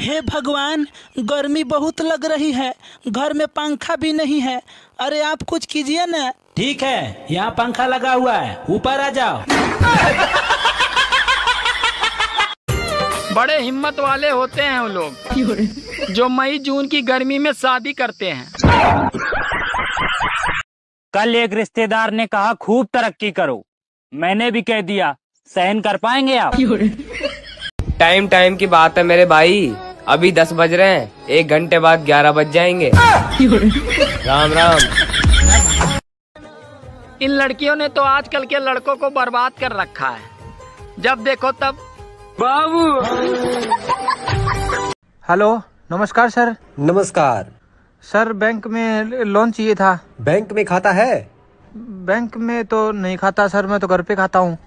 हे भगवान गर्मी बहुत लग रही है घर में पंखा भी नहीं है। अरे आप कुछ कीजिए ना। ठीक है यहाँ पंखा लगा हुआ है ऊपर आ जाओ। बड़े हिम्मत वाले होते हैं वो लोग जो मई जून की गर्मी में शादी करते हैं। कल एक रिश्तेदार ने कहा खूब तरक्की करो। मैंने भी कह दिया सहन कर पाएँगे आप? टाइम टाइम की बात है मेरे भाई। अभी दस बज रहे हैं। एक घंटे बाद ग्यारह बज जाएँगे। राम राम। इन लड़कियों ने तो आजकल के लड़कों को बर्बाद कर रखा है। जब देखो तब। बाबू! हेलो नमस्कार सर। नमस्कार। सर बैंक में लोन चाहिए था। बैंक में खाता है? बैंक में तो नहीं खाता सर मैं तो घर पे खाता हूँ।